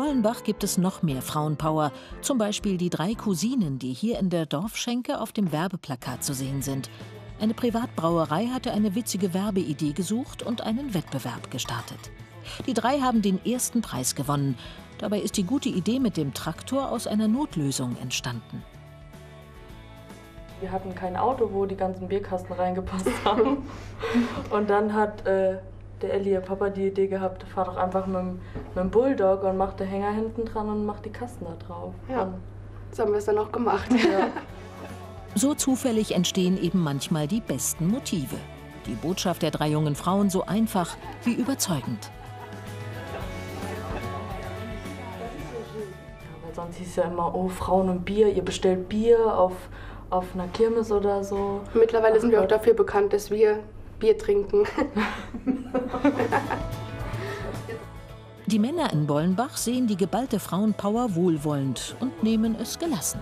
Bollenbach gibt es noch mehr Frauenpower. Zum Beispiel die drei Cousinen, die hier in der Dorfschenke auf dem Werbeplakat zu sehen sind. Eine Privatbrauerei hatte eine witzige Werbeidee gesucht und einen Wettbewerb gestartet. Die drei haben den ersten Preis gewonnen. Dabei ist die gute Idee mit dem Traktor aus einer Notlösung entstanden. Wir hatten kein Auto, wo die ganzen Bierkasten reingepasst haben. Und dann hat äh, der Ellie, ihr Papa, die Idee gehabt, fahr doch einfach mit, dem- mit dem Bulldog und macht den Hänger hinten dran und macht die Kasten da drauf. Ja. Und, So haben wir es dann auch gemacht. ja. So zufällig entstehen eben manchmal die besten Motive. Die Botschaft der drei jungen Frauen so einfach wie überzeugend. Weil sonst hieß es ja immer, oh, Frauen und Bier, ihr bestellt Bier auf, auf einer Kirmes oder so. Mittlerweile Ach sind wir auch dafür bekannt, dass wir Bier trinken. Die Männer in Bollenbach sehen die geballte Frauenpower wohlwollend und nehmen es gelassen.